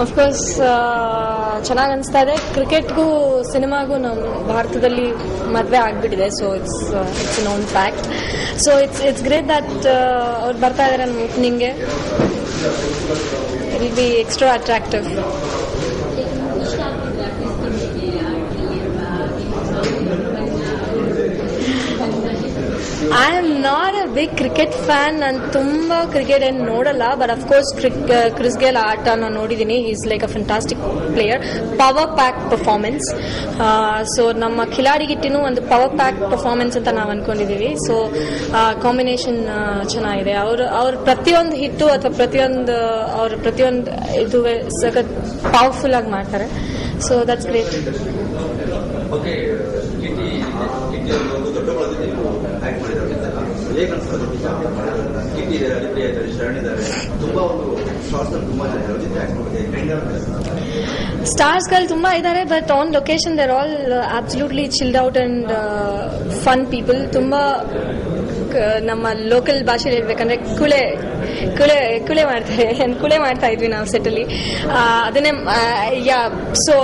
Of course ಚೆನ್ನಾಗಿ ಅನಿಸ್ತಾ ಇದೆ. ಕ್ರಿಕೆಟ್ಗೂ ಸಿನಿಮಾಗೂ ನಮ್ಮ ಭಾರತದಲ್ಲಿ ಮದುವೆ ಆಗಿಬಿಟ್ಟಿದೆ so it's it's known fact so it's it's great that ಅವ್ರು ಬರ್ತಾ ಇದ್ದಾರೆ ನಮ್ಮ ಓಪನಿಂಗ್ಗೆ it will be extra attractive I am not a big cricket fan ನಾನು ತುಂಬಾ ಕ್ರಿಕೆಟ್ ಏನು ನೋಡಲ್ಲ ಬಟ್ ಅಫ್ಕೋರ್ಸ್ ಕ್ರಿಸ್ ಗೇಲ್ ಆಟ ನಾನು ನೋಡಿದ್ದೀನಿ is like a fantastic player power pack performance so ನಮ್ಮ ಖಿಲಾಡಿಗಿಟ್ಟಿನೂ ಒಂದು ಪವರ್ ಪ್ಯಾಕ್ ಪರ್ಫಾರ್ಮೆನ್ಸ್ ಅಂತ ನಾವು ಅನ್ಕೊಂಡಿದ್ದೀವಿ ಸೊ ಕಾಂಬಿನೇಷನ್ ಚೆನ್ನಾಗಿದೆ. ಅವರು, ಅವ್ರ ಪ್ರತಿಯೊಂದು ಹಿಟ್ಟು ಅಥವಾ ಪ್ರತಿಯೊಂದು, ಅವ್ರ ಪ್ರತಿಯೊಂದು ಇದು ಸಖತ್ ಪವರ್ಫುಲ್ ಆಗಿ ಮಾಡ್ತಾರೆ. ಸೊ ದಟ್ಸ್ ಗ್ರೇಟ್ ಓಕೆ ಕಿಟಿ ಕಿಟಿ ಒಂದು ದೊಡ್ಡ ಬಳಗದಲ್ಲಿ ಆಕ್ಟ್ ಮಾಡಿದ್ದಾರೆ ಸ್ಟಾರ್ಸ್ಗಳು ತುಂಬಾ ಇದ್ದಾರೆ but on location there all absolutely chilled out and fun people ತುಂಬಾ, ಕ- ನಮ್ಮ ಲೋಕಲ್ ಭಾಷೆಯಲ್ಲಿ ಹೇಳ್ಬೇಕಂದ್ರೆ ಕುಳೆ ಕುಳೆ ಕುಳೆ ಮಾಡ್ತಾರೆ. ಕುಳೆ ಮಾಡ್ತಾ ಇದ್ವಿ ನಾವು ಸೆಟ್ಟಲ್ಲಿ ಅದನ್ನೇ ಯಾ ಸೊ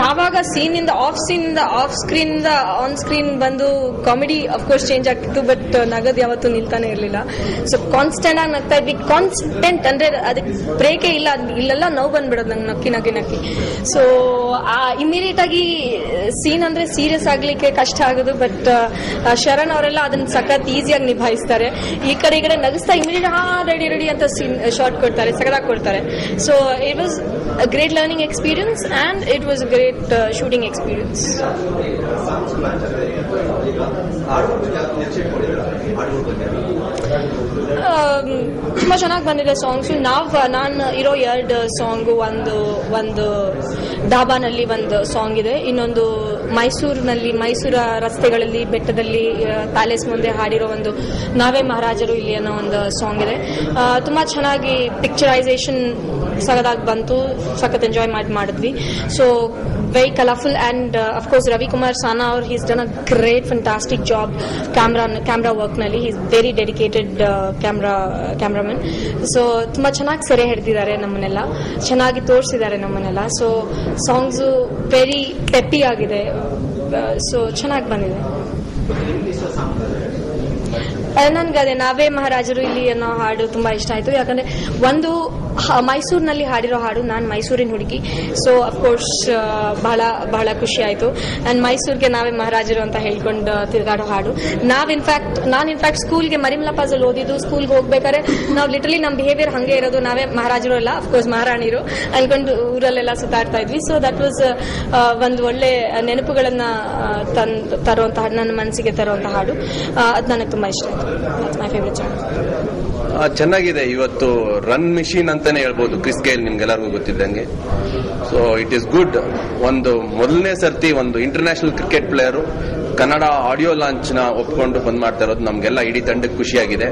ಯಾವಾಗ ಸೀನ್ ಇಂದ ಆಫ್ ಸೀನ್ ಇಂದ ಆಫ್ ಸ್ಕ್ರೀನ್ ಇಂದ ಆನ್ ಸ್ಕ್ರೀನ್ ಬಂದು ಕಾಮಿಡಿ ಅಫ್ಕೋರ್ಸ್ ಚೇಂಜ್ ಆಗ್ತಿತ್ತು ಬಟ್ ನಗದು ಯಾವತ್ತೂ ನಿಲ್ತಾನೆ ಇರಲಿಲ್ಲ. ಸೊ ಕಾನ್ಸ್ಟೆಂಟ್ ಆಗಿ ನಗ್ತಾ ಇದ್ವಿ. ಕಾನ್ಸ್ಟೆಂಟ್ ಅಂದ್ರೆ ಅದಕ್ಕೆ ಬ್ರೇಕೇ ಇಲ್ಲ, ಇಲ್ಲೆಲ್ಲ, ನೋವು ಬಂದ್ಬಿಡೋದು ನಂಗೆ ನಕ್ಕಿ ನಕ್ಕಿ ನಕ್ಕಿ ಸೊ ಇಮಿಡಿಯೇಟ್ ಆಗಿ ಸೀನ್ ಅಂದ್ರೆ ಸೀರಿಯಸ್ ಆಗ್ಲಿಕ್ಕೆ ಕಷ್ಟ ಆಗೋದು ಬಟ್ ಶರಣ್ ಅವರೆಲ್ಲ ಅದನ್ನ ಸಖತ್ ಈಸಿಯಾಗಿ ನಿಭಾಯಿಸ್ತಾರೆ. ಈ ಕಡೆ ಈ ಕಡೆ ನಗಿಸ್ತಾ ಇಮಿಡಿಯೇಟ್ ರೆಡಿ ರೆಡಿ ಅಂತ ಸೀನ್ ಶಾರ್ಟ್ ಕೊಡ್ತಾರೆ, ಸಗದಾಗ ಕೊಡ್ತಾರೆ. So it was a great learning experience and it was a great shooting experience ತುಂಬಾ ಚೆನ್ನಾಗಿ ಬಂದಿದೆ ಸಾಂಗ್ಸ್ ನಾವು ನಾನು ಇರೋ ಎರಡು ಸಾಂಗು ಒಂದು ಒಂದು ಡಾಬಾನಲ್ಲಿ ಒಂದು ಸಾಂಗ್ ಇದೆ. ಇನ್ನೊಂದು ಮೈಸೂರಿನಲ್ಲಿ, ಮೈಸೂರ ರಸ್ತೆಗಳಲ್ಲಿ, ಬೆಟ್ಟದಲ್ಲಿ ಪ್ಯಾಲೇಸ್ ಮುಂದೆ ಹಾಡಿರೋ ಒಂದು ನಾವೇ ಮಹಾರಾಜರು ಇಲ್ಲಿ ಅನ್ನೋ ಒಂದು ಸಾಂಗ್ ಇದೆ. ತುಂಬಾ ಚೆನ್ನಾಗಿ ಪಿಕ್ಚರೈಸೇಷನ್ ಸಗದಾಗಿ ಬಂತು, ಸಖತ್ ಎಂಜಾಯ್ ಮಾಡಿ, ಮಾಡಿದ್ವಿ. So very colourful and of course Ravikumar Sana ಅವ್ರು he's done a great fantastic job camera camera ವರ್ಕ್ನಲ್ಲಿ he's very dedicated camera cameraman so ತುಂಬಾ ಚೆನ್ನಾಗಿ ಸೆರೆ ಹಿಡಿದಿದ್ದಾರೆ ನಮ್ಮನ್ನೆಲ್ಲ. ಚೆನ್ನಾಗಿ ತೋರಿಸಿದ್ದಾರೆ ನಮ್ಮನ್ನೆಲ್ಲ. ಸೊ ಸಾಂಗ್ಸು ವೆರಿ ಪೆಪ್ಪಿ ಆಗಿದೆ. ಸೊ ಚೆನ್ನಾಗಿ ಬಂದಿದೆ. ನನ್ಗೆ ಅದೇ ನಾವೇ ಮಹಾರಾಜರು ಇಲ್ಲಿ ಅನ್ನೋ ಹಾಡು ತುಂಬಾ ಇಷ್ಟ ಆಯ್ತು. ಯಾಕಂದ್ರೆ ಒಂದು ಮೈಸೂರಿನಲ್ಲಿ ಹಾಡಿರೋ ಹಾಡು ನಾನು ಮೈಸೂರಿನ ಹುಡುಗಿ. ಸೊ ಅಫ್ಕೋರ್ಸ್ ಬಹಳ ಬಹಳ ಖುಷಿ ಆಯಿತು. ಅಂಡ್ ಮೈಸೂರಿಗೆ ನಾವೇ ಮಹಾರಾಜರು ಅಂತ ಹೇಳ್ಕೊಂಡು ತಿರುಗಾಡೋ ಹಾಡು. ನಾವು ಇನ್ಫ್ಯಾಕ್ಟ್ ನಾನು ಇನ್ಫ್ಯಾಕ್ಟ್ ಸ್ಕೂಲ್ಗೆ ಮರಿಮಲಪಾಜಲ್ಲಿ ಓದಿದ್ದು ಸ್ಕೂಲ್ಗೆ ಹೋಗ್ಬೇಕಾದ್ರೆ ನಾವು ಲಿಟರಲಿ ನಮ್ಮ ಬಿಹೇವಿಯರ್ ಹಂಗೆ ಇರೋದು. ನಾವೇ ಮಹಾರಾಜರು ಅಲ್ಲ ಅಫ್ಕೋರ್ಸ್ ಮಹಾರಾಣಿರು. ಅನ್ಕೊಂಡು ಊರಲ್ಲೆಲ್ಲ ಸುತ್ತಾಡ್ತಾ ಇದ್ವಿ. ಸೊ ದಟ್ ವಾಸ್ ಒಂದು ಒಳ್ಳೆ ನೆನಪುಗಳನ್ನ ತರುವಂತಹ ತನ್ ತರುವಂತ ಹಾಡು ನನ್ನ ಮನಸ್ಸಿಗೆ ತರುವಂತಹ ಹಾಡು. ಅದು ನನಗೆ ತುಂಬಾ ಇಷ್ಟ ಆಯಿತು. ಮೈ ಫೇವ್ರೆಟ್ ಆ, ಚೆನ್ನಾಗಿದೆ. ಇವತ್ತು ರನ್ ಮಿಷಿನ್ ಅಂತಾನೆ ಹೇಳ್ಬೋದು. ಕ್ರಿಸ್ ನಿಮ್ಗೆ ನಿಮ್ಗೆಲ್ಲರಿಗೂ ಗೊತ್ತಿದ್ದಂಗೆ. ಸೊ ಇಟ್ ಇಸ್ ಗುಡ್ ಒಂದು ಮೊದಲನೇ ಸರ್ತಿ ಒಂದು international cricket player Kannada audio ಲಾಂಚ್ನ ಒಪ್ಕೊಂಡು ಬಂದ್ ಮಾಡ್ತಾ ಇರೋದು ನಮ್ಗೆಲ್ಲ ಇಡೀ ತಂಡಕ್ಕೆ ಖುಷಿಯಾಗಿದೆ.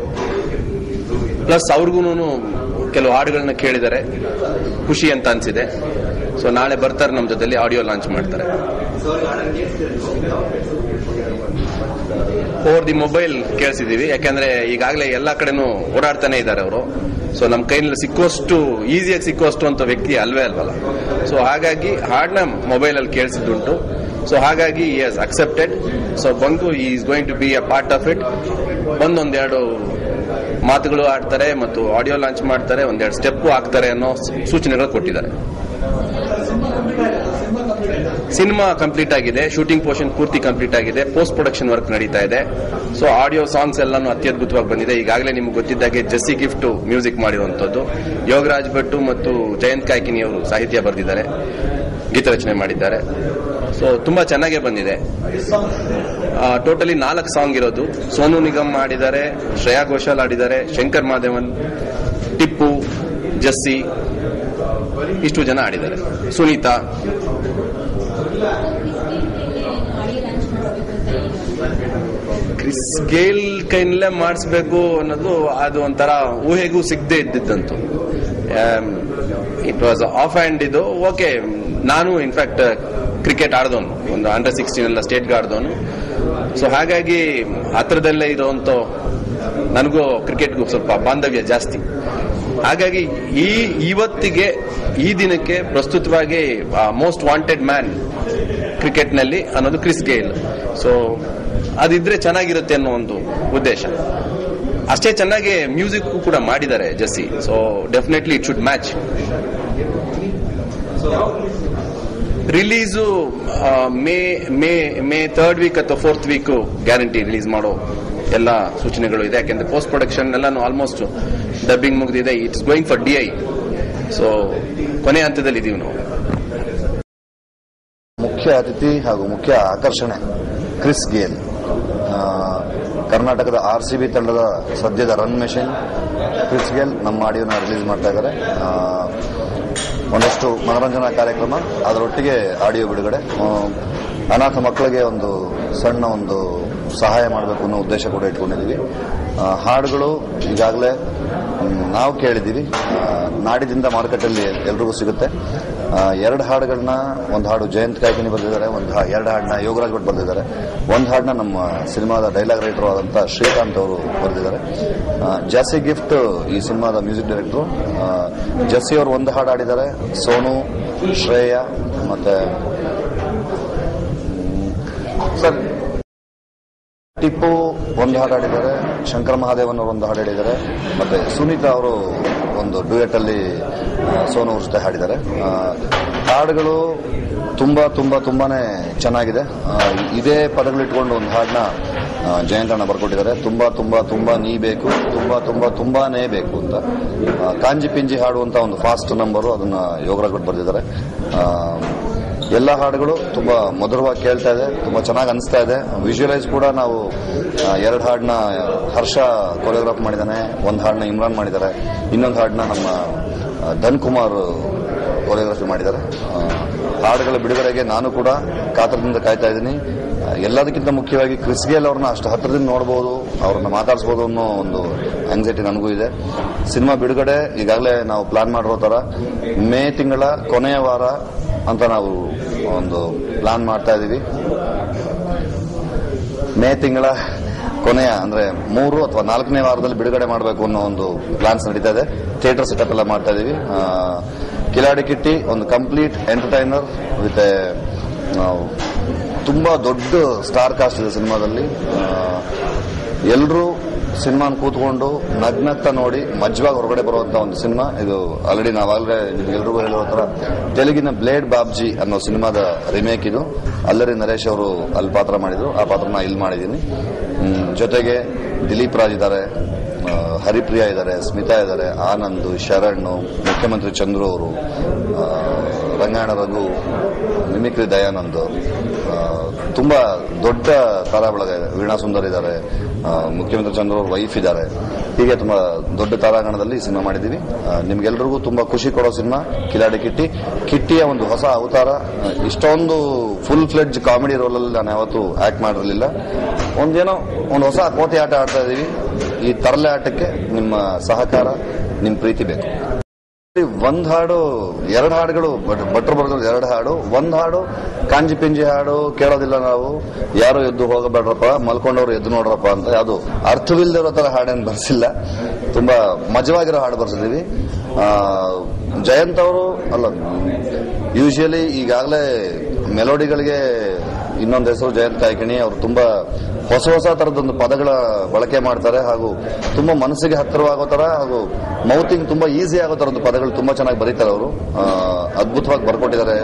ಪ್ಲಸ್ ಅವ್ರಿಗೂ ಕೆಲವು ಹಾಡುಗಳನ್ನ ಕೇಳಿದ್ದಾರೆ ಖುಷಿ ಅಂತ ಅನ್ಸಿದೆ. ಸೊ ನಾಳೆ ಬರ್ತಾರೆ ನಮ್ಮ ಜೊತೆಲಿ ಆಡಿಯೋ ಲಾಂಚ್ ಮಾಡ್ತಾರೆ. ಓವರ್ ದಿ ಮೊಬೈಲ್ ಕೇಳಿಸಿದೀವಿ. ಯಾಕಂದ್ರೆ ಈಗಾಗಲೇ ಎಲ್ಲಾ ಕಡೆನೂ ಓಡಾಡ್ತಾನೆ ಇದ್ದಾರೆ ಅವರು. ಸೊ ನಮ್ಮ ಕೈನಲ್ಲಿ ಸಿಕ್ಕುವಷ್ಟು ಈಸಿಯಾಗಿ ಸಿಕ್ಕುವಷ್ಟು ಅಂತ ವ್ಯಕ್ತಿ ಅಲ್ವೇ ಅಲ್ವಲ್ಲ. ಸೊ ಹಾಗಾಗಿ ಹಾಡನ್ನ ಮೊಬೈಲ್ ಅಲ್ಲಿ ಕೇಳಿಸಿದ್ದುಂಟು. ಸೊ ಹಾಗಾಗಿ ಎಸ್ ಅಕ್ಸೆಪ್ಟೆಡ್ ಸೊ ಬಂದು is going to be a part of it ಬಂದು ಒಂದೆರಡು ಮಾತುಗಳು ಆಡ್ತಾರೆ ಮತ್ತು ಆಡಿಯೋ ಲಾಂಚ್ ಮಾಡ್ತಾರೆ. ಒಂದೆರಡು ಸ್ಟೆಪ್ ಹಾಕ್ತಾರೆ ಅನ್ನೋ ಸೂಚನೆಗಳು ಕೊಟ್ಟಿದ್ದಾರೆ. ಸಿನಿಮಾ ಕಂಪ್ಲೀಟ್ ಆಗಿದೆ ಶೂಟಿಂಗ್ ಪೋರ್ಷನ್ ಪೂರ್ತಿ ಕಂಪ್ಲೀಟ್ ಆಗಿದೆ ಪೋಸ್ಟ್ ಪ್ರೊಡಕ್ಷನ್ ವರ್ಕ್ ನಡೀತಾ ಇದೆ. ಸೊ ಆಡಿಯೋ ಸಾಂಗ್ಸ್ ಎಲ್ಲಾನು ಅತ್ಯದ್ಭುತವಾಗಿ ಬಂದಿದೆ. ಈಗಾಗಲೇ ನಿಮ್ಗೆ ಗೊತ್ತಿದ್ದಾಗೆ ಜಸ್ಸಿ ಗಿಫ್ಟ್ ಮ್ಯೂಸಿಕ್ ಮಾಡಿರುವಂತದ್ದು ಯೋಗರಾಜ್ ಭಟ್ಟು ಮತ್ತು ಜಯಂತ್ ಕಾಯ್ಕಿನಿ ಅವರು ಸಾಹಿತ್ಯ ಬರೆದಿದ್ದಾರೆ ಗೀತರಚನೆ ಮಾಡಿದ್ದಾರೆ. ಸೊ ತುಂಬಾ ಚೆನ್ನಾಗೇ ಬಂದಿದೆ. ಟೋಟಲಿ ನಾಲ್ಕು ಸಾಂಗ್ ಇರೋದು. ಸೋನು ನಿಗಮ್ ಮಾಡಿದ್ದಾರೆ, ಶ್ರೇಯಾ ಘೋಷಾಲ್ ಆಡಿದ್ದಾರೆ ಶಂಕರ್ ಮಾದೇವನ್, ಟಿಪ್ಪು, ಜಸ್ಸಿ, ಇಷ್ಟು ಜನ ಆಡಿದ್ದಾರೆ ಸುನೀತಾ ಗೇಲ್ ಕೈನಲ್ಲೇ ಮಾಡಿಸ್ಬೇಕು ಅನ್ನೋದು ಅದು ಒಂಥರ ಊಹೆಗೂ ಸಿಗದೆ ಇದ್ದಿದ್ದಂತು. ಇಟ್ ವಾಸ್ ಆಫ್ ಹ್ಯಾಂಡ್ ಇದು. ಓಕೆ ನಾನು ಇನ್ಫ್ಯಾಕ್ಟ್ ಕ್ರಿಕೆಟ್ ಆಡ್ದವನು. ಒಂದು ಅಂಡರ್ ಸಿಕ್ಸ್ಟೀನ್ ಎಲ್ಲ ಸ್ಟೇಟ್ಗೆ ಆಡ್ದವನು ಸೊ ಹಾಗಾಗಿ ಹತ್ರದಲ್ಲೇ ಇರೋಂಥ ನನಗೂ ಕ್ರಿಕೆಟ್ಗೂ ಸ್ವಲ್ಪ ಬಾಂಧವ್ಯ ಜಾಸ್ತಿ. ಹಾಗಾಗಿ ಈ ಇವತ್ತಿಗೆ, ಈ ದಿನಕ್ಕೆ ಪ್ರಸ್ತುತವಾಗಿ ಮೋಸ್ಟ್ ವಾಂಟೆಡ್ ಮ್ಯಾನ್ ಕ್ರಿಕೆಟ್ನಲ್ಲಿ ಅನ್ನೋದು ಕ್ರಿಸ್ ಗೇಲ್ ಸೊ ಅದಿದ್ರೆ ಚೆನ್ನಾಗಿರುತ್ತೆ ಅನ್ನೋ ಒಂದು ಉದ್ದೇಶ. ಅಷ್ಟೇ ಚೆನ್ನಾಗಿ ಮ್ಯೂಸಿಕ್ ಕೂಡ ಮಾಡಿದ್ದಾರೆ Jassie. So definitely it should match release May May May third week ಅಥವಾ ಫೋರ್ತ್ ವೀಕ್ ಗ್ಯಾರಂಟಿ ರಿಲೀಸ್ ಮಾಡೋ ಎಲ್ಲ ಸೂಚನೆಗಳು ಇದೆ. ಯಾಕೆಂದ್ರೆ ಪೋಸ್ಟ್ ಪ್ರೊಡಕ್ಷನ್ ಎಲ್ಲಾನು ಆಲ್ಮೋಸ್ಟ್ ಡಬ್ಬಿಂಗ್ ಮುಗಿದಿದೆ. It's going for D I so ಕೊನೆ ಹಂತದಲ್ಲಿ ಇದೀವಿ ನಾವು. ಮುಖ್ಯ ಅತಿಥಿ ಹಾಗೂ ಮುಖ್ಯ ಆಕರ್ಷಣೆ ಕ್ರಿಸ್ ಗೇಲ್. ಕರ್ನಾಟಕದ ಆರ್ ಸಿ ಬಿ ತಂಡದ ಸದ್ಯದ ರನ್ ಮೆಷಿನ್ ಕ್ರಿಸ್ ಗೇಲ್ ನಮ್ಮ ಆಡಿಯೋನ ರಿಲೀಸ್ ಮಾಡ್ತಾ ಇದ್ದಾರೆ. ಒಂದಷ್ಟು ಮನೋರಂಜನಾ ಕಾರ್ಯಕ್ರಮ, ಅದರೊಟ್ಟಿಗೆ ಆಡಿಯೋ ಬಿಡುಗಡೆ. ಅನಾಥ ಮಕ್ಕಳಿಗೆ ಒಂದು ಸಣ್ಣ ಒಂದು ಸಹಾಯ ಮಾಡಬೇಕು ಅನ್ನೋ ಉದ್ದೇಶ ಕೂಡ ಇಟ್ಕೊಂಡಿದ್ದೀವಿ. ಹಾಡುಗಳು ಈಗಾಗಲೇ ನಾವು ಕೇಳಿದ್ದೀವಿ. ನಾಡಿದಿಂದ ಮಾರುಕಟ್ಟೆಯಲ್ಲಿ ಎಲ್ರಿಗೂ ಸಿಗುತ್ತೆ. ಎರಡು ಹಾಡುಗಳನ್ನ, ಒಂದು ಹಾಡು ಜಯಂತ್ ಕಾಯ್ಕಿನಿ ಬರೆದಿದ್ದಾರೆ, ಒಂದು ಎರಡು ಹಾಡನ್ನ ಯೋಗರಾಜ್ ಭಟ್ ಬರೆದಿದ್ದಾರೆ. ಒಂದು ಹಾಡನ್ನ ನಮ್ಮ ಸಿನಿಮಾದ ಡೈಲಾಗ್ ರೈಟರ್ ಆದಂತ ಶ್ರೀಕಾಂತ್ ಅವರು ಬರೆದಿದ್ದಾರೆ. ಜಸ್ಸಿ ಜಾಸಿ ಗಿಫ್ಟ್ ಈ ಸಿನಿಮಾದ ಮ್ಯೂಸಿಕ್ ಡೈರೆಕ್ಟರ್. ಜಸ್ಸಿ ಅವರು ಒಂದು ಹಾಡು ಆಡಿದ್ದಾರೆ ಸೋನು, ಶ್ರೇಯ, ಮತ್ತೆ ಸರ್ ಟಿಪ್ಪು ಒಂದು ಹಾಡು ಹಾಡಿದ್ದಾರೆ, ಶಂಕರ ಮಹಾದೇವನ್ ಅವರು ಒಂದು ಹಾಡು ಹಾಡಿದ್ದಾರೆ, ಮತ್ತೆ ಸುನೀತಾ ಅವರು ಒಂದು ಡ್ಯೂಯೆಟ್ ಅಲ್ಲಿ ಸೋನು ಅವ್ರ ಜೊತೆ ಹಾಡಿದ್ದಾರೆ. ಹಾಡುಗಳು ತುಂಬಾ ತುಂಬಾ ತುಂಬಾನೇ ಚೆನ್ನಾಗಿದೆ. ಇದೇ ಪದಗಳಿಟ್ಕೊಂಡು ಒಂದು ಹಾಡನ್ನ ಜಯಂತಣ್ಣ ಬರ್ಕೊಟ್ಟಿದ್ದಾರೆ. ತುಂಬಾ ತುಂಬಾ ತುಂಬಾ ನೀ ಬೇಕು, ತುಂಬಾ ತುಂಬಾ ತುಂಬಾನೇ ಬೇಕು ಅಂತ. ಕಾಂಜಿ ಪಿಂಜಿ ಹಾಡುವಂತ ಒಂದು ಫಾಸ್ಟ್ ನಂಬರು ಅದನ್ನ ಯೋಗರಾಜ್ ಬರ್ದಿದ್ದಾರೆ. ಎಲ್ಲ ಹಾಡುಗಳು ತುಂಬಾ ಮಧುರವಾಗಿ ಕೇಳ್ತಾ ಇದೆ, ತುಂಬಾ ಚೆನ್ನಾಗಿ ಅನಿಸ್ತಾ ಇದೆ. ವಿಜುವಲೈಸ್ ಕೂಡ ನಾವು ಎರಡು ಹಾಡನ್ನ ಹರ್ಷ ಕೊರಿಯೋಗ್ರಾಫ್ ಮಾಡಿದ್ದಾನೆ ಒಂದು ಹಾಡನ್ನ ಇಮ್ರಾನ್ ಮಾಡಿದ್ದಾರೆ ಇನ್ನೊಂದು ಹಾಡನ್ನ ನಮ್ಮ ಧನ್ ಕುಮಾರ್ ಕೊರಿಯೋಗ್ರಫಿ ಮಾಡಿದ್ದಾರೆ ಹಾಡುಗಳ ಬಿಡುಗಡೆಗೆ ನಾನು ಕೂಡ ಕಾತರದಿಂದ ಕಾಯ್ತಾ ಇದ್ದೀನಿ. ಎಲ್ಲದಕ್ಕಿಂತ ಮುಖ್ಯವಾಗಿ ಕ್ರಿಸ್ ಗೇಲ್ ಅವ್ರನ್ನ ಅಷ್ಟು ಹತ್ತಿರದಿಂದ ನೋಡಬಹುದು ಅವ್ರನ್ನ ಮಾತಾಡಿಸಬಹುದು ಅನ್ನೋ ಒಂದು ಆಂಗ್ಸೈಟಿ ನನಗೂ ಇದೆ. ಸಿನಿಮಾ ಬಿಡುಗಡೆ ಈಗಾಗಲೇ ನಾವು ಪ್ಲಾನ್ ಮಾಡಿರೋ ತರ ಮೇ ತಿಂಗಳ ಕೊನೆಯ ವಾರ ಅಂತ ನಾವು ಒಂದು ಪ್ಲಾನ್ ಮಾಡ್ತಾ ಇದ್ದೀವಿ ಮೇ ತಿಂಗಳ ಕೊನೆಯ, ಅಂದ್ರೆ ಮೂರು ಅಥವಾ ನಾಲ್ಕನೇ ವಾರದಲ್ಲಿ ಬಿಡುಗಡೆ ಮಾಡಬೇಕು ಅನ್ನೋ ಒಂದು ಪ್ಲಾನ್ಸ್ ನಡೀತಾ ಇದೆ. ಥಿಯೇಟರ್ ಸೆಟಪ್ ಎಲ್ಲ ಮಾಡ್ತಾ ಇದೀವಿ. ಕಿಲಾಡಿ ಕಿಟ್ಟಿ, ಒಂದು ಕಂಪ್ಲೀಟ್ ಎಂಟರ್ಟೈನರ್ ವಿತ್ ತುಂಬಾ ದೊಡ್ಡ ಸ್ಟಾರ್ ಕಾಸ್ಟ್ ಇದೆ ಸಿನಿಮಾದಲ್ಲಿ. ಎಲ್ಲರೂ ಸಿನಿಮಾನ ಕೂತ್ಕೊಂಡು ನಗ್ನಗ್ತಾ ನೋಡಿ ಮಜ್ವಾಗಿ ಹೊರಗಡೆ ಬರುವಂತ ಒಂದು ಸಿನಿಮಾ. ಇದು ಆಲ್ರೆಡಿ ನಾವಾಗಲೇ ನಿಮ್ಗೆಲ್ರಿಗೂ ಹೇಳೋ ತರ ತೆಲುಗಿನ ಬ್ಲೇಡ್ ಬಾಬ್ಜಿ ಅನ್ನೋ ಸಿನಿಮಾದ ರಿಮೇಕ್ ಇದು. ಅಲ್ಲರಿ ನರೇಶ್ ಅವರು ಅಲ್ಲಿ ಪಾತ್ರ ಮಾಡಿದ್ರು. ಆ ಪಾತ್ರನ ಇಲ್ಲಿ ಮಾಡಿದ್ದೀನಿ ಜೊತೆಗೆ ದಿಲೀಪ್ ರಾಜ್ ಇದ್ದಾರೆ ಹರಿಪ್ರಿಯಾ ಇದ್ದಾರೆ ಸ್ಮಿತಾ ಇದ್ದಾರೆ ಆನಂದ್, ಶರಣ್, ಮುಖ್ಯಮಂತ್ರಿ ಚಂದ್ರು ಅವರು ರಂಗಾಯಣ ರಘು, ಮಿಮಿಕ್ರಿ ದಯಾನಂದ್ ತುಂಬಾ ದೊಡ್ಡ ತಾರಾ ಬಳಗ ಇದೆ ವೀಣಾ ಸುಂದರ್ ಇದ್ದಾರೆ ಮುಖ್ಯಮಂತ್ರಿ ಚಂದ್ರ ಅವ್ರ ವೈಫ್ ಇದ್ದಾರೆ. ಹೀಗೆ ತುಂಬಾ ದೊಡ್ಡ ತಾರಾಗಣದಲ್ಲಿ ಸಿನಿಮಾ ಮಾಡಿದ್ದೀವಿ. ನಿಮ್ಗೆಲ್ರಿಗೂ ತುಂಬಾ ಖುಷಿ ಕೊಡೋ ಸಿನಿಮಾ, ಕಿಲಾಡಿ ಕಿಟ್ಟಿ. ಕಿಟ್ಟಿಯ ಒಂದು ಹೊಸ ಅವತಾರ. ಇಷ್ಟೊಂದು ಫುಲ್ ಫ್ಲೆಡ್ಜ್ ಕಾಮಿಡಿ ರೋಲ್ ಅಲ್ಲಿ ನಾನು ಯಾವತ್ತೂ ಆಕ್ಟ್ ಮಾಡಿರಲಿಲ್ಲ. ಒಂದೇನೋ, ಒಂದು ಹೊಸ ಕೋತಿ ಆಟ ಆಡ್ತಾ ಇದೀವಿ ಈ ತರಲೆ ಆಟಕ್ಕೆ ನಿಮ್ಮ ಸಹಕಾರ ನಿಮ್ಮ ಪ್ರೀತಿ ಬೇಕು. ಒಂದ್ ಹಾಡು, ಎರಡು ಹಾಡುಗಳು ಭಟ್ರು ಬರೆದ ಎರಡು ಹಾಡು, ಒಂದ್ ಹಾಡು, ಕಾಂಜಿ ಪಿಂಜಿ ಹಾಡು, ಕೇಳೋದಿಲ್ಲ ನಾವು, ಯಾರು ಎದ್ದು ಹೋಗಬೇಡ್ರಪ್ಪ, ಮಲ್ಕೊಂಡವ್ರು ಎದ್ದು ನೋಡ್ರಪ್ಪ ಅಂತ, ಅದು ಅರ್ಥವಿಲ್ಲದಿರೋ ತರ ಹಾಡೇನು ಬರ್ಸಿಲ್ಲ. ತುಂಬಾ ಮಜವಾಗಿರೋ ಹಾಡು ಬರ್ಸಿದೀವಿ. ಜಯಂತ್ ಅವರು, ಅಲ್ಲ ಯೂಶಲಿ ಈಗಾಗಲೇ ಮೆಲೋಡಿಗಳಿಗೆ ಇನ್ನೊಂದು ಹೆಸರು ಜಯಂತ್ ಕಾಯ್ಕಿಣಿ, ಅವರು ತುಂಬಾ ಹೊಸ ಹೊಸ ತರದೊಂದು ಪದಗಳ ಬಳಕೆ ಮಾಡ್ತಾರೆ ಹಾಗೂ ತುಂಬಾ ಮನಸ್ಸಿಗೆ ಹತ್ತಿರವಾಗೋ ತರ ಹಾಗೂ ಮೌತಿಂಗ್ ತುಂಬಾ ಈಸಿ ಆಗೋ ಥರದ್ದು ಪದಗಳು ತುಂಬಾ ಚೆನ್ನಾಗಿ ಬರೀತಾರೆ ಅವರು. ಅದ್ಭುತವಾಗಿ ಬರ್ಕೊಟ್ಟಿದ್ದಾರೆ.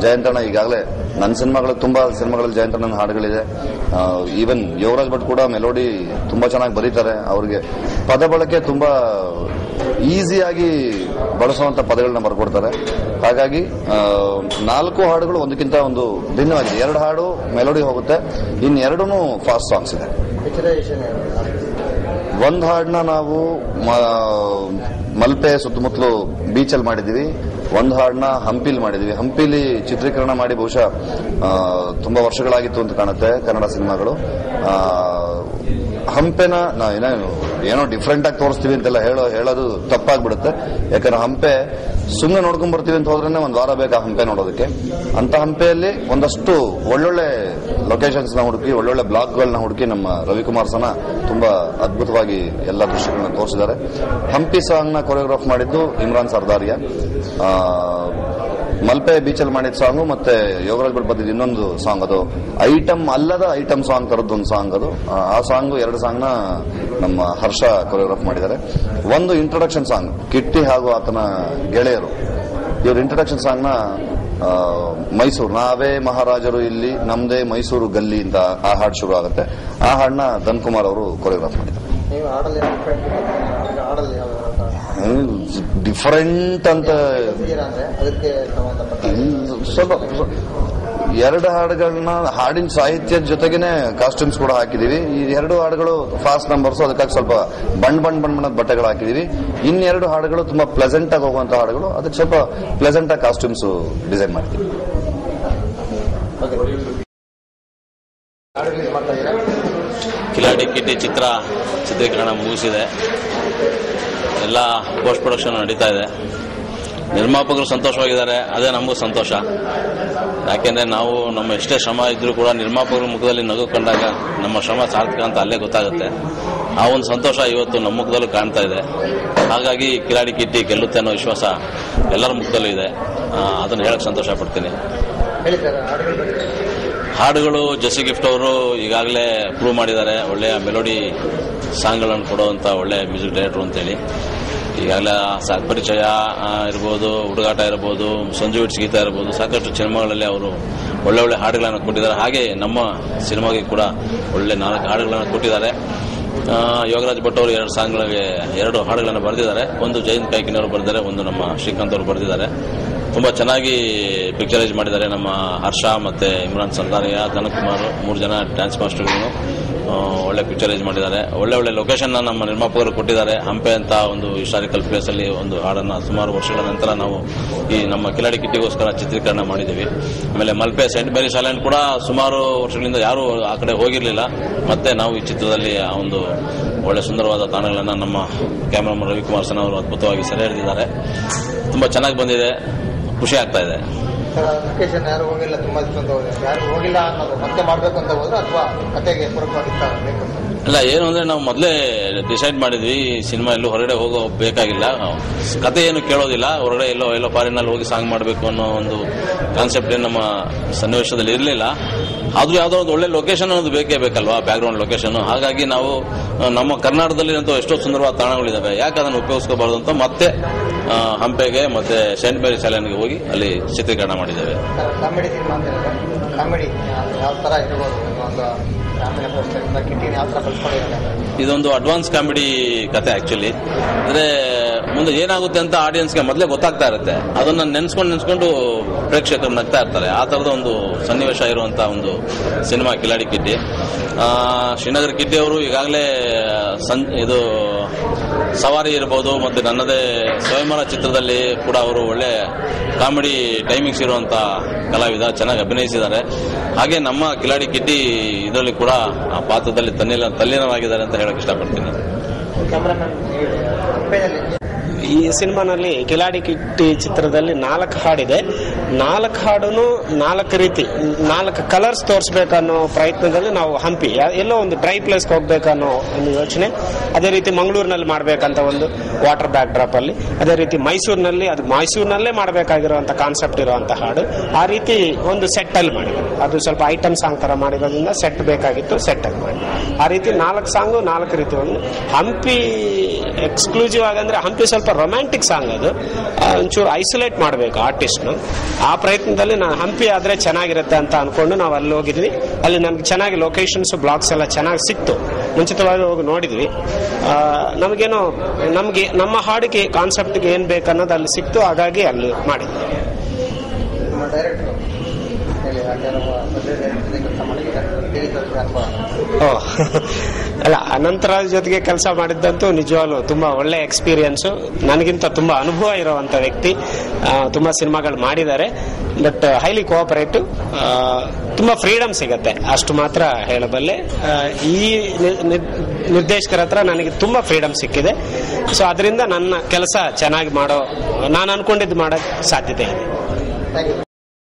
ಜಯಂತಣ್ಣ ಈಗಾಗಲೇ ನನ್ನ ಸಿನಿಮಾಗಳು ತುಂಬಾ ಸಿನಿಮಾಗಳಲ್ಲಿ ಜಯಂತಣ್ಣನ ಹಾಡುಗಳಿದೆ. ಈವನ್ ಯುವರಾಜ್ ಭಟ್ ಕೂಡ ಮೆಲೋಡಿ ತುಂಬಾ ಚೆನ್ನಾಗಿ ಬರೀತಾರೆ. ಅವರಿಗೆ ಪದ ಬಳಕೆ ತುಂಬಾ ಈಸಿಯಾಗಿ ಬಳಸುವಂತ ಪದಗಳನ್ನ ಬರ್ಕೊಡ್ತಾರೆ. ಹಾಗಾಗಿ ನಾಲ್ಕು ಹಾಡುಗಳು ಒಂದಕ್ಕಿಂತ ಒಂದು ಭಿನ್ನವಾಗಿದೆ. ಎರಡು ಹಾಡು ಮೆಲೋಡಿ ಹೋಗುತ್ತೆ. ಇನ್ನೆರಡೂ ಫಾಸ್ಟ್ ಸಾಂಗ್ಸ್ ಇದೆ. ಒಂದ್ ಹಾಡನ್ನ ನಾವು ಮಲ್ಪೆ ಸುತ್ತಮುತ್ತಲು ಬೀಚಲ್ಲಿ ಮಾಡಿದೀವಿ ಒಂದ್ ಹಾಡನ್ನ ಹಂಪಿಲಿ ಮಾಡಿದೀವಿ ಹಂಪಿಲಿ ಚಿತ್ರೀಕರಣ ಮಾಡಿ ಬಹುಶಃ ತುಂಬಾ ವರ್ಷಗಳಾಗಿತ್ತು ಅಂತ ಕಾಣುತ್ತೆ ಕನ್ನಡ ಸಿನಿಮಾಗಳು. ಹಂಪೆನ ನಾ ಏನೇನು, ಏನೋ ಡಿಫ್ರೆಂಟ್ ಆಗಿ ತೋರಿಸ್ತೀವಿ ಅಂತೆಲ್ಲ ಹೇಳೋ, ಹೇಳೋದು ತಪ್ಪಾಗ್ಬಿಡುತ್ತೆ. ಯಾಕಂದ್ರೆ ಹಂಪೆ ಸುಮ್ಮನೆ ನೋಡ್ಕೊಂಡ್ ಬರ್ತೀವಿ ಅಂತ ಹೋದ್ರೆ ಒಂದು ವಾರ ಬೇಕು ಆ ಹಂಪೆ ನೋಡೋದಕ್ಕೆ. ಅಂತ ಹಂಪೆಯಲ್ಲಿ ಒಂದಷ್ಟು ಒಳ್ಳೊಳ್ಳೆ ಲೊಕೇಶನ್ಸ್ನ ಹುಡುಕಿ, ಒಳ್ಳೊಳ್ಳೆ ಬ್ಲಾಕ್ಗಳನ್ನ ಹುಡುಕಿ ನಮ್ಮ ರವಿಕುಮಾರ್ ಸನ ತುಂಬಾ ಅದ್ಭುತವಾಗಿ ಎಲ್ಲ ದೃಶ್ಯಗಳನ್ನ ತೋರಿಸಿದ್ದಾರೆ. ಹಂಪಿ ಸಾಂಗ್ನ ಕೊರಿಯೋಗ್ರಾಫ್ ಮಾಡಿದ್ದು ಇಮ್ರಾನ್ ಸರ್ದಾರಿಯಾ. ಮಲ್ಪೆ ಬೀಚಲ್ಲಿ ಮಾಡಿದ ಸಾಂಗು ಮತ್ತೆ ಯೋಗರಾಜ್ ಭಟ್ ಬಂದಿದ್ದ ಇನ್ನೊಂದು ಸಾಂಗ್ ಅದು ಐಟಮ್ ಅಲ್ಲದ ಐಟಮ್ ಸಾಂಗ್ ತರದ್ದು ಒಂದು ಸಾಂಗ್ ಅದು. ಆ- ಸಾಂಗ್ ಎರಡು ಸಾಂಗ್ನ ನಮ್ಮ ಹರ್ಷ ಕೊರಿಯೋಗ್ರಾಫ್ ಮಾಡಿದ್ದಾರೆ. ಒಂದು ಇಂಟ್ರೊಡಕ್ಷನ್ ಸಾಂಗ್ ಕಿಟ್ಟಿ ಹಾಗೂ ಆತನ ಗೆಳೆಯರು. ಇವ್ರ ಇಂಟ್ರೊಡಕ್ಷನ್ನ ಮೈಸೂರು, ನಾವೇ ಮಹಾರಾಜರು ಇಲ್ಲಿ, ನಮ್ದೇ ಮೈಸೂರು ಗಲ್ಲಿ ಅಂತ ಆ ಹಾಡು ಶುರು ಆಗುತ್ತೆ. ಆ ಹಾಡನ್ನ ಧನ್ ಕುಮಾರ್ ಅವರು ಕೊರಿಯೋಗ್ರಾಫ್ ಮಾಡಿದ್ದಾರೆ. ಡಿಫರೆಂಟ್ ಅಂತ ಅಂದ್ರೆ ಅದಕ್ಕೆ ಸಂಬಂಧಪಟ್ಟ ಸ್ವಲ್ಪ ಎರಡು ಹಾಡುಗಳನ್ನ ಹಾಡಿನ ಸಾಹಿತ್ಯದ ಜೊತೆಗೇನೆ ಕಾಸ್ಟ್ಯೂಮ್ಸ್ ಕೂಡ ಹಾಕಿದೀವಿ. ಈ ಎರಡು ಹಾಡುಗಳು ಫಾಸ್ಟ್ ನಂಬರ್ಸ್ ಅದಕ್ಕಾಗಿ ಸ್ವಲ್ಪ ಬಣ್ಣ ಬಣ್ಣ ಬಣ್ಣ ಬಣ್ಣದ ಬಟ್ಟೆಗಳು ಹಾಕಿದೀವಿ. ಇನ್ನೆರಡು ಹಾಡುಗಳು ತುಂಬಾ ಪ್ಲೆಸೆಂಟ್ ಆಗಿ ಹೋಗುವಂತ ಹಾಡುಗಳು. ಅದಕ್ಕೆ ಸ್ವಲ್ಪ ಪ್ಲೆಸೆಂಟ್ ಆಗಿ ಕಾಸ್ಟ್ಯೂಮ್ಸ್ ಡಿಸೈನ್ ಮಾಡ್ತೀವಿ. ಕಿಲಾಡಿ ಕಿಟ್ಟಿ ಚಿತ್ರ ಚಿತ್ರೀಕರಣ ಮುಗಿಸಿದೆ. ಎಲ್ಲ ಪೋಸ್ಟ್ ಪ್ರೊಡಕ್ಷನ್ ನಡೀತಾ ಇದೆ. ನಿರ್ಮಾಪಕರು ಸಂತೋಷವಾಗಿದ್ದಾರೆ, ಅದೇ ನಮಗೂ ಸಂತೋಷ. ಯಾಕೆಂದ್ರೆ ನಾವು ನಮ್ಮ ಎಷ್ಟೇ ಶ್ರಮ ಇದ್ರೂ ಕೂಡ ನಿರ್ಮಾಪಕರ ಮುಖದಲ್ಲಿ ನಗು ಕಂಡಾಗ ನಮ್ಮ ಶ್ರಮ ಸಾರ್ಥಕ ಅಂತ ಅಲ್ಲೇ ಗೊತ್ತಾಗುತ್ತೆ. ಆ ಒಂದು ಸಂತೋಷ ಇವತ್ತು ನಮ್ಮ ಮುಖದಲ್ಲೂ ಕಾಣ್ತಾ ಇದೆ. ಹಾಗಾಗಿ ಕಿಲಾಡಿ ಕಿಟ್ಟಿ ಗೆಲ್ಲುತ್ತೆ ಅನ್ನೋ ವಿಶ್ವಾಸ ಎಲ್ಲರ ಮುಖದಲ್ಲೂ ಇದೆ. ಅದನ್ನು ಹೇಳಕ್ ಸಂತೋಷ ಪಡ್ತೀನಿ. ಹಾಡುಗಳು ಜಸಿ ಗಿಫ್ಟ್ ಅವರು ಈಗಾಗಲೇ ಪ್ರೂವ್ ಮಾಡಿದ್ದಾರೆ. ಒಳ್ಳೆಯ ಮೆಲೋಡಿ ಸಾಂಗ್ಗಳನ್ನು ಕೊಡುವಂಥ ಒಳ್ಳೆ ಮ್ಯೂಸಿಕ್ ಡೈರೆಕ್ಟರ್ ಅಂತೇಳಿ. ಈಗಾಗಲೇ ಸಾಕ್ ಪರಿಚಯ ಇರ್ಬೋದು, ಹುಡುಗಾಟ ಇರ್ಬೋದು, ಸಂಜು ಇಟ್ಸ್ ಗೀತ ಇರ್ಬೋದು, ಸಾಕಷ್ಟು ಸಿನಿಮಾಗಳಲ್ಲಿ ಅವರು ಒಳ್ಳೆ ಒಳ್ಳೆ ಹಾಡುಗಳನ್ನು ಕೊಟ್ಟಿದ್ದಾರೆ. ಹಾಗೆ ನಮ್ಮ ಸಿನಿಮಾಗೆ ಕೂಡ ಒಳ್ಳೆ ನಾಲ್ಕು ಹಾಡುಗಳನ್ನು ಕೊಟ್ಟಿದ್ದಾರೆ. ಯೋಗರಾಜ್ ಭಟ್ ಅವರು ಎರಡು ಸಾಂಗ್ಗಳಿಗೆ ಎರಡು ಹಾಡುಗಳನ್ನು ಬರೆದಿದ್ದಾರೆ. ಒಂದು ಜಯಂತ್ ಕೈಕಿನವರು ಬರೆದಿದ್ದಾರೆ, ಒಂದು ನಮ್ಮ ಶ್ರೀಕಾಂತ್ ಅವರು ಬರೆದಿದ್ದಾರೆ. ತುಂಬಾ ಚೆನ್ನಾಗಿ ಪಿಕ್ಚರೈಸ್ ಮಾಡಿದ್ದಾರೆ ನಮ್ಮ ಹರ್ಷ ಮತ್ತೆ ಇಮ್ರಾನ್ ಸರ್ದಾರಿಯ ಧನಕುಮಾರ್ ಮೂರು ಜನ ಡ್ಯಾನ್ಸ್ ಮಾಸ್ಟರ್ಗಳು ಒಳ್ಳೆ ಪಿಕ್ಚರೈಸ್ ಮಾಡಿದ್ದಾರೆ. ಒಳ್ಳೆ ಒಳ್ಳೆ ಲೊಕೇಶನ್ ನಮ್ಮ ನಿರ್ಮಾಪಕರು ಕೊಟ್ಟಿದ್ದಾರೆ. ಹಂಪೆ ಅಂತ ಒಂದು ಹಿಸ್ಟಾರಿಕಲ್ ಪ್ಲೇಸ್ ಅಲ್ಲಿ ಒಂದು ಹಾಡನ್ನ ಸುಮಾರು ವರ್ಷಗಳ ನಂತರ ನಾವು ಈ ನಮ್ಮ ಕಿಲಾಡಿ ಕಿಟ್ಟಿಗೋಸ್ಕರ ಚಿತ್ರೀಕರಣ ಮಾಡಿದ್ದೀವಿ. ಆಮೇಲೆ ಮಲ್ಪೆ ಸೆಂಟ್ ಮೇರಿ ಐಲ್ಯಾಂಡ್ ಕೂಡ ಸುಮಾರು ವರ್ಷಗಳಿಂದ ಯಾರು ಆ ಕಡೆ ಹೋಗಿರಲಿಲ್ಲ. ಮತ್ತೆ ನಾವು ಈ ಚಿತ್ರದಲ್ಲಿ ಆ ಒಂದು ಒಳ್ಳೆ ಸುಂದರವಾದ ತಾಣಗಳನ್ನು ನಮ್ಮ ಕ್ಯಾಮ್ರಾಮನ್ ರವಿಕುಮಾರ್ ಸನ್ ಅವರು ಅದ್ಭುತವಾಗಿ ಸೆರೆ ಹಿಡಿದಿದ್ದಾರೆ ತುಂಬಾ ಚೆನ್ನಾಗಿ ಬಂದಿದೆ. ಖುಷಿ ಆಗ್ತಾ ಇದೆ. ಲೊಕೇಶನ್ ಯಾರು ಹೋಗಿಲ್ಲ, ತುಂಬಾ ದಿವಸ ಯಾರು ಹೋಗಿಲ್ಲ ಅನ್ನೋದು ಮತ್ತೆ ಮಾಡ್ಬೇಕು ಅಂತ ಹೋದ್ರೆ ಅಥವಾ ಕತೆಗೆ ಪೂರಕವಾಗಿತ್ತ ಬೇಕು ಅಲ್ಲ, ಏನು ಅಂದ್ರೆ ನಾವು ಮೊದಲೇ ಡಿಸೈಡ್ ಮಾಡಿದ್ವಿ ಈ ಸಿನಿಮಾ ಎಲ್ಲೂ ಹೊರಗಡೆ ಹೋಗೋ ಬೇಕಾಗಿಲ್ಲ. ಕತೆ ಏನು ಕೇಳೋದಿಲ್ಲ, ಹೊರಗಡೆ ಎಲ್ಲೋ ಎಲ್ಲೋ ಫಾರಿನಲ್ಲಿ ಹೋಗಿ ಸಾಂಗ್ ಮಾಡಬೇಕು ಅನ್ನೋ ಒಂದು ಕಾನ್ಸೆಪ್ಟ್ ಏನು ನಮ್ಮ ಸನ್ನಿವೇಶದಲ್ಲಿ ಇರಲಿಲ್ಲ. ಆದ್ರೂ ಯಾವುದೋ ಒಂದು ಒಳ್ಳೆ ಲೊಕೇಶನ್ ಅನ್ನೋದು ಬೇಕೇ ಬೇಕಲ್ವಾ ಬ್ಯಾಕ್ಗ್ರೌಂಡ್ ಲೊಕೇಶನ್ ಹಾಗಾಗಿ ನಾವು, ನಮ್ಮ ಕರ್ನಾಟಕದಲ್ಲಿ ಅಂತೂ ಎಷ್ಟೋ ಸುಂದರವಾದ ತಾಣಗಳಿದ್ದಾವೆ ಯಾಕೆ ಅದನ್ನು ಉಪಯೋಗಿಸ್ಕೋಬಾರ್ದು ಅಂತ ಮತ್ತೆ ಹಂಪೆಗೆ ಮತ್ತೆ ಸೇಂಟ್ ಮೇರಿ ಸ್ಯಾಲನ್ಗೆ ಹೋಗಿ ಅಲ್ಲಿ ಚಿತ್ರೀಕರಣ ಮಾಡಿದ್ದೇವೆ. ಇದೊಂದು ಅಡ್ವಾನ್ಸ್ ಕಾಮಿಡಿ ಕತೆ ಆಕ್ಚುಲಿ ಅಂದ್ರೆ ಮುಂದೆ ಏನಾಗುತ್ತೆ ಅಂತ ಆಡಿಯನ್ಸ್ಗೆ ಮೊದಲೇ ಗೊತ್ತಾಗ್ತಾ ಇರುತ್ತೆ. ಅದನ್ನ ನೆನ್ಸ್ಕೊಂಡು ನೆನ್ಸ್ಕೊಂಡು ಪ್ರೇಕ್ಷಕರು ನಗ್ತಾ ಇರ್ತಾರೆ. ಆ ತರದ ಒಂದು ಸನ್ನಿವೇಶ ಇರುವಂತ ಒಂದು ಸಿನಿಮಾ ಕಿಲಾಡಿ ಕಿಟ್ಟಿ ಶ್ರೀನಗರ್ ಕಿಟ್ಟಿ ಅವರು ಈಗಾಗಲೇ ಇದು ಸವಾರಿ ಇರ್ಬೋದು ಮತ್ತು ನನ್ನದೇ ಸ್ವಯಂವರ ಚಿತ್ರದಲ್ಲಿ ಕೂಡ ಅವರು ಒಳ್ಳೆ ಕಾಮಿಡಿ ಟೈಮಿಂಗ್ಸ್ ಇರುವಂತ ಕಲಾವಿದ, ಚೆನ್ನಾಗಿ ಅಭಿನಯಿಸಿದ್ದಾರೆ. ಹಾಗೆ ನಮ್ಮ ಕಿಲಾಡಿ ಕಿಟ್ಟಿ ಇದರಲ್ಲಿ ಕೂಡ ಆ ಪಾತ್ರದಲ್ಲಿ ತನ್ನಿಲ ತಲ್ಲೀನರಾಗಿದ್ದಾರೆ ಅಂತ ಹೇಳಕ್ ಇಷ್ಟಪಡ್ತೀನಿ. ಈ ಸಿನಿಮಾನಲ್ಲಿ ಕಿಲಾಡಿ ಕಿಟ್ಟಿ ಚಿತ್ರದಲ್ಲಿ ನಾಲ್ಕು ಹಾಡಿದೆ. ನಾಲ್ಕು ಹಾಡೂ ನಾಲ್ಕು ರೀತಿ, ನಾಲ್ಕು ಕಲರ್ಸ್ ತೋರಿಸ್ಬೇಕನ್ನೋ ಪ್ರಯತ್ನದಲ್ಲಿ ನಾವು ಹಂಪಿ ಎಲ್ಲೋ ಒಂದು ಡ್ರೈ ಪ್ಲೇಸ್ಗೆ ಹೋಗ್ಬೇಕನ್ನೋ ಒಂದು ಯೋಚನೆ, ಅದೇ ರೀತಿ ಮಂಗಳೂರಿನಲ್ಲಿ ಮಾಡಬೇಕಂತ ಒಂದು ವಾಟರ್ ಬ್ಯಾಕ್ ಡ್ರಾಪ್ ಅಲ್ಲಿ ಅದೇ ರೀತಿ ಮೈಸೂರಿನಲ್ಲಿ, ಅದು ಮೈಸೂರಿನಲ್ಲೇ ಮಾಡಬೇಕಾಗಿರುವಂತ ಕಾನ್ಸೆಪ್ಟ್ ಇರುವಂತ ಹಾಡು, ಆ ರೀತಿ ಒಂದು ಸೆಟ್ ಅಲ್ಲಿ ಮಾಡಿದ್ರು ಅದು ಸ್ವಲ್ಪ ಐಟಮ್ ಸಾಂಗ್ ತರ ಮಾಡಿರೋದ್ರಿಂದ ಸೆಟ್ ಬೇಕಾಗಿತ್ತು, ಸೆಟ್ ಅಲ್ಲಿ ಮಾಡಿ ಆ ರೀತಿ ನಾಲ್ಕು ಸಾಂಗು ನಾಲ್ಕು ರೀತಿ ಒಂದು, ಹಂಪಿ ಎಕ್ಸ್ಕ್ಲೂಸಿವ್ ಆಗಂದ್ರೆ ಹಂಪಿ ಸ್ವಲ್ಪ ರೊಮ್ಯಾಂಟಿಕ್ ಸಾಂಗ್ ಅದು. ಒಂಚೂರು ಐಸೋಲೇಟ್ ಮಾಡಬೇಕು ಆರ್ಟಿಸ್ಟ್ನು ಆ ಪ್ರಯತ್ನದಲ್ಲಿ ನಾನು ಹಂಪಿ ಆದ್ರೆ ಚೆನ್ನಾಗಿರುತ್ತೆ ಅಂತ ಅಂದ್ಕೊಂಡು ನಾವು ಅಲ್ಲಿ ಹೋಗಿದ್ವಿ. ಅಲ್ಲಿ ನಮ್ಗೆ ಚೆನ್ನಾಗಿ ಲೊಕೇಶನ್ಸ್ ಬ್ಲಾಕ್ಸ್ ಎಲ್ಲ ಚೆನ್ನಾಗಿ ಸಿಕ್ತು. ಮುಂಚಿತವಾಗಿ ಹೋಗಿ ನೋಡಿದ್ವಿ. ನಮಗೇನು ನಮಗೆ ನಮ್ಮ ಹಾಡಿಗೆ ಕಾನ್ಸೆಪ್ಟ್ಗೆ ಏನ್ ಬೇಕನ್ನೋದು ಅಲ್ಲಿ ಸಿಕ್ತು. ಹಾಗಾಗಿ ಅಲ್ಲಿ ಮಾಡಿದ್ವಿ. ನಮ್ಮ ಅಲ್ಲ, ಅನಂತರಾಜ್ ಜೊತೆಗೆ ಕೆಲಸ ಮಾಡಿದ್ದಂತೂ ನಿಜವಾಗ್ಲು ತುಂಬಾ ಒಳ್ಳೆ ಎಕ್ಸ್ಪೀರಿಯನ್ಸು ನನಗಿಂತ ತುಂಬಾ ಅನುಭವ ಇರುವಂತ ವ್ಯಕ್ತಿ. ತುಂಬಾ ಸಿನಿಮಾಗಳು ಮಾಡಿದ್ದಾರೆ. ಬಟ್ ಹೈಲಿ ಕೋಆಪರೇಟಿವ್ ತುಂಬಾ ಫ್ರೀಡಮ್ ಸಿಗತ್ತೆ. ಅಷ್ಟು ಮಾತ್ರ ಹೇಳಬಲ್ಲೆ. ಈ ನಿರ್ದೇಶಕರ ಹತ್ರ ನನಗೆ ತುಂಬಾ ಫ್ರೀಡಮ್ ಸಿಕ್ಕಿದೆ. ಸೊ ಅದರಿಂದ ನನ್ನ ಕೆಲಸ ಚೆನ್ನಾಗಿ ಮಾಡೋ, ನಾನು ಅನ್ಕೊಂಡಿದ್ದು ಮಾಡೋಕ್ಕೆ ಸಾಧ್ಯತೆ ಇದೆ.